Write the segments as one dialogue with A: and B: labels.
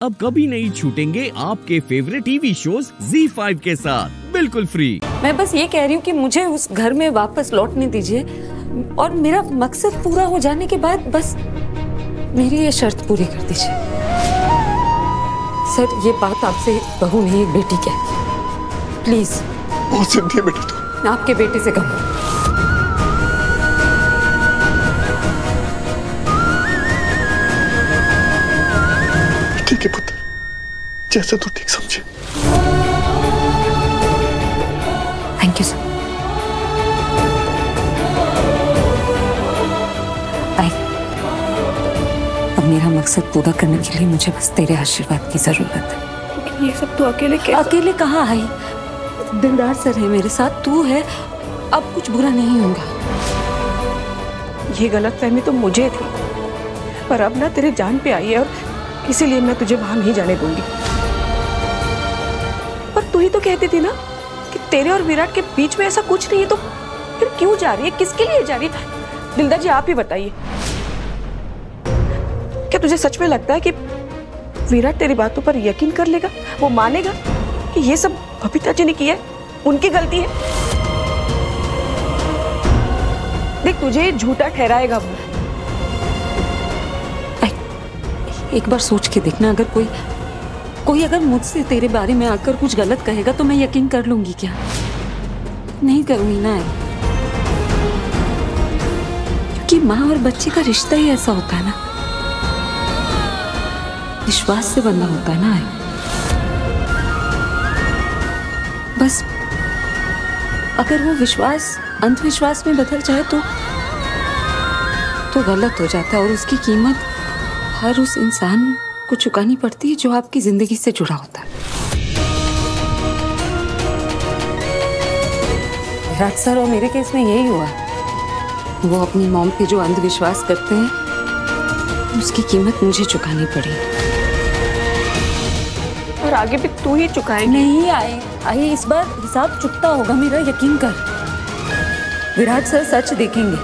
A: अब कभी नहीं छूटेंगे आपके फेवरेट टीवी शोज़ Z5 के साथ। बिल्कुल फ्री
B: मैं बस ये कह रही हूँ कि मुझे उस घर में वापस लौटने दीजिए और मेरा मकसद पूरा हो जाने के बाद बस मेरी ये शर्त पूरी कर दीजिए। सर ये बात आपसे बहू नहीं एक बेटी कहती प्लीज़
C: बहुत बेटा तू
B: आपके बेटे से कहूँ
C: जैसा तू ठीक समझे
B: थैंक यू सर अब मेरा मकसद पूरा करने के लिए मुझे बस तेरे आशीर्वाद की ज़रूरत है।
D: ये सब तो अकेले क्या
B: अकेले कहाँ आई दिलदार सर है मेरे साथ तू है। अब कुछ बुरा नहीं होगा।
D: ये गलत फहमी तो मुझे थी। पर अब ना तेरे जान पे आई है और इसीलिए मैं तुझे वहाँ नहीं जाने दूँगी। तू ही तो कहती थी ना कि तेरे और विराट के बीच में ऐसा कुछ नहीं है तो फिर क्यों जा रही है? किसके लिए जा रही है? दिलदार जी, आप ही बताइए। क्या तुझे सच में लगता है कि विराट तेरी बातों पर यकीन कर लेगा? वो मानेगा कि ये सब बबीता जी ने किया है, उनकी गलती है? देख, तुझे झूठा ठहराएगा वो।
B: एक बार सोच के देखना, अगर कोई कोई अगर मुझसे तेरे बारे में आकर कुछ गलत कहेगा तो मैं यकीन कर लूँगी क्या? नहीं करूँगी ना क्योंकि माँ और बच्चे का रिश्ता ही ऐसा होता है ना। विश्वास से बंधा होता है ना बस, अगर वो विश्वास, अंधविश्वास में बदल जाए तो तो गलत हो जाता है और उसकी कीमत हर उस इंसान को चुकानी पड़ती है जो आपकी ज़िंदगी से जुड़ा होता है। विराट सर और मेरे केस में यही हुआ। वो अपनी मॉम पे जो अंधविश्वास करते हैं उसकी कीमत मुझे चुकानी पड़ी।
D: और आगे भी तू ही चुकाएगी।
B: नहीं आए आए इस बार हिसाब चुकता होगा मेरा यकीन कर। विराट सर सच देखेंगे।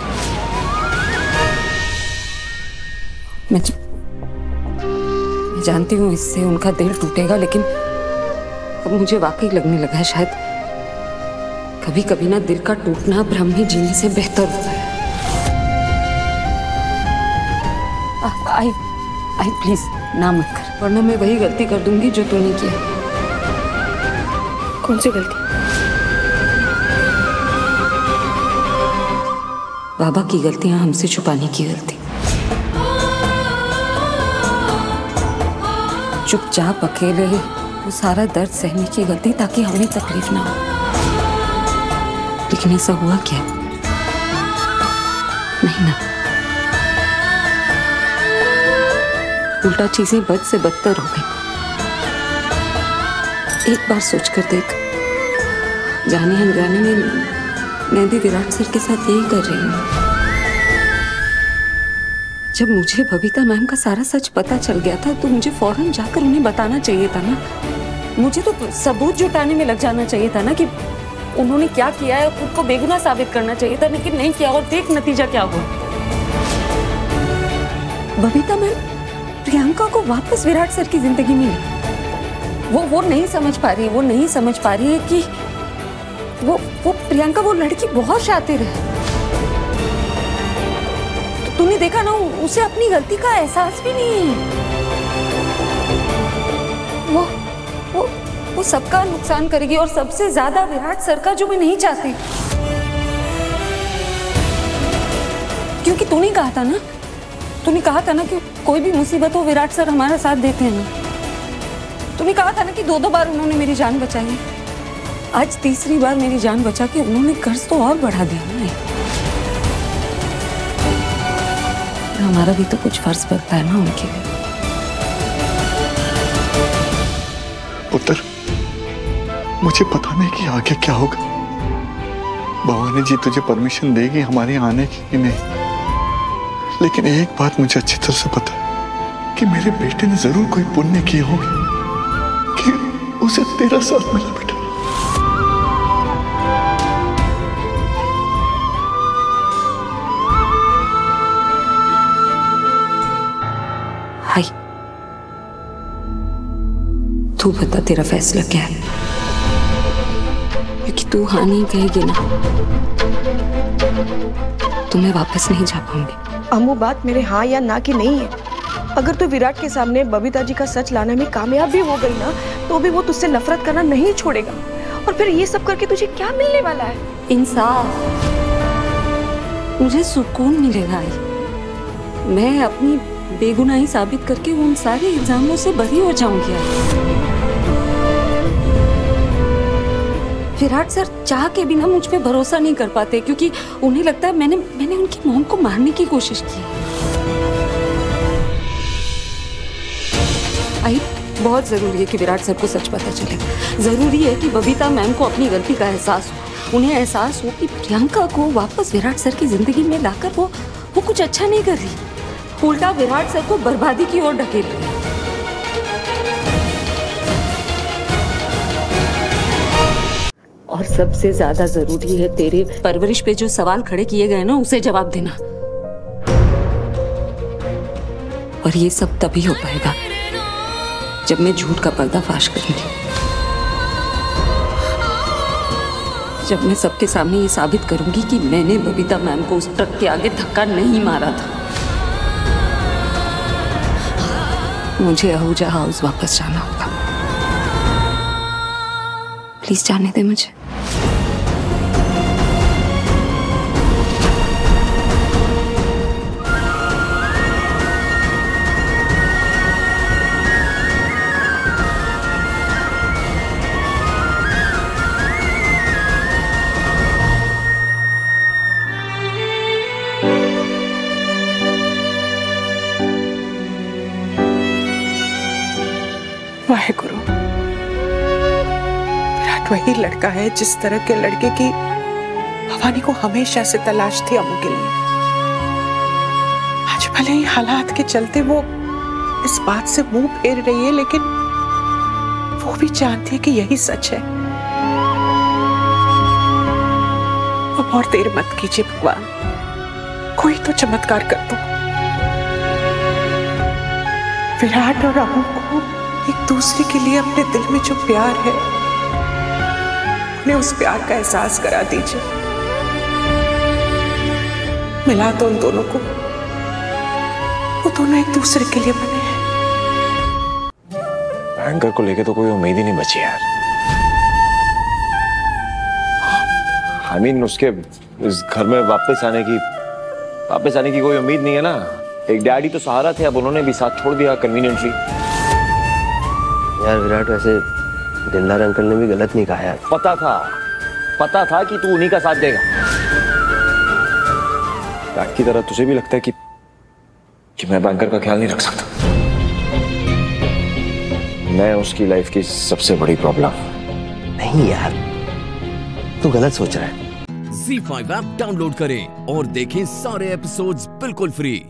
B: मैं जानती हूँ इससे उनका दिल टूटेगा लेकिन अब मुझे वाकई लगने लगा है शायद कभी कभी ना दिल का टूटना भ्रम ही जीने से बेहतर होता है। आई आई प्लीज़ ना मत कर। वरना मैं वही गलती कर दूँगी जो तूने किया
D: कौन सी गलती?
B: बाबा की गलतियाँ हमसे छुपाने की गलती। चुपचाप अकेले वो सारा दर्द सहने की गलती ताकि हमें तकलीफ़ ना हो। लेकिन ऐसा हुआ क्या? नहीं ना। उल्टा चीज़ें बद से बदतर हो गई। एक बार सोच कर देख, जाने अनजाने में मैं भी विराट सर के साथ यही कर रही हूँ। जब मुझे बबीता मैम का सारा सच पता चल गया था तो मुझे फ़ौरन जाकर उन्हें बताना चाहिए था ना। मुझे तो सबूत जुटाने में लग जाना चाहिए था ना कि उन्होंने क्या किया है खुद को बेगुनाह साबित करना चाहिए था, लेकिन नहीं किया और देख नतीजा क्या हुआ। बबीता मैम, प्रियंका को वापस विराट सर की ज़िंदगी में वो वो नहीं समझ पा रही, वो नहीं समझ पा रही है कि वो वो प्रियंका, वो लड़की बहुत शातिर है। तूने देखा ना, उसे अपनी गलती का एहसास भी नहीं है। वो वो वो सबका नुकसान करेगी और सबसे ज़्यादा विराट सर का जो मैं नहीं चाहती। क्योंकि तूने कहा था ना, तूने कहा था ना कि कोई भी मुसीबत हो, विराट सर हमारा साथ देते हैं ना। तूने कहा था ना कि दो दो बार उन्होंने मेरी जान बचाई आज तीसरी बार मेरी जान बचा के उन्होंने कर्ज तो और बढ़ा दिया ना। हमारा भी तो कुछ फ़र्ज़ बनता है ना उनके लिए।
C: पुत्र, मुझे पता नहीं कि आगे क्या होगा। भवानी जी तुझे परमिशन देगी हमारे आने की कि नहीं। लेकिन एक बात मुझे अच्छी तरह से पता है कि मेरे बेटे ने ज़रूर कोई पुण्य किए होंगे। कि उसे तेरा साथ मिला बेटा।
B: तू बता तेरा फैसला क्या है? क्योंकि तू हाँ नहीं कहेगी ना तो मैं वापस नहीं जा पाऊँगी।
D: अमू बात मेरे हाँ या ना की नहीं है। अगर तू विराट के सामने बबीता जी का सच लाने में कामयाब भी हो गई ना तो भी वो तुझसे नफरत करना नहीं छोड़ेगा। और फिर ये सब करके तुझे क्या मिलने वाला है?
B: इंसाफ। मुझे सुकून मिलेगा मैं अपनी बेगुनाही साबित करके उन सारे इल्जामों से बरी हो जाऊँगी विराट सर, चाह के बिना मुझ पर भरोसा नहीं कर पाते, क्योंकि उन्हें लगता है मैंने मैंने उनकी मोम को मारने की कोशिश की। आई बहुत ज़रूरी है कि विराट सर को सच पता चले। ज़रूरी है कि बबीता मैम को अपनी गलती का एहसास हो। उन्हें एहसास हो कि प्रियंका को वापस विराट सर की ज़िंदगी में लाकर वो वो कुछ अच्छा नहीं कर रही। उल्टा विराट सर को बर्बादी की ओर ढकेल रही। और सबसे ज़्यादा ज़रूरी है तेरे परवरिश पे जो सवाल खड़े किए गए ना, उसे जवाब देना। और ये सब तभी हो पाएगा जब मैं झूठ का पर्दाफाश करूँगी। जब मैं सबके सामने ये साबित करूँगी कि मैंने बबीता मैम को उस ट्रक के आगे धक्का नहीं मारा था। मुझे आहूजा हाउस वापस जाना होगा। प्लीज़ जाने दे मुझे।
E: वाहेगुरु विराट वही लड़का है जिस तरह के लड़के की भवानी को हमेशा से तलाश थी अमू के लिए। आज भले ही हालात के चलते वो इस बात से मुँह फेर रही है, लेकिन वो भी जानती है कि यही सच है। अब और देर मत कीजिए भगवान। कोई तो चमत्कार कर दो। विराट और अमू को एक दूसरे के लिए अपने दिल में जो प्यार है उन्हें उस प्यार का एहसास करा दीजिए। मिला तो उन दोनों को। वो दोनों एक दूसरे के लिए बने हैं।
F: बैंकर को लेके तो कोई उम्मीद ही नहीं बची यार। I mean, उसके इस घर में वापस आने की वापस आने की कोई उम्मीद नहीं है ना? एक डैडी तो सहारा थे अब उन्होंने भी साथ छोड़ दिया कन्वीनियंटली
G: यार विराट वैसे दिलदार अंकल ने भी गलत नहीं कहा यार।
F: पता था पता था कि तू उन्हीं का साथ देगा। की तरह तुझे भी लगता है कि कि मैं बैंकर का ख्याल नहीं रख सकता? मैं उसकी लाइफ की सबसे बड़ी प्रॉब्लम
G: नहीं यार तू गलत सोच रहा है।
A: Z5 ऐप डाउनलोड करें और देखें सारे एपिसोड्स बिल्कुल फ्री